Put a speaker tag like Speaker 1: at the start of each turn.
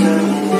Speaker 1: time.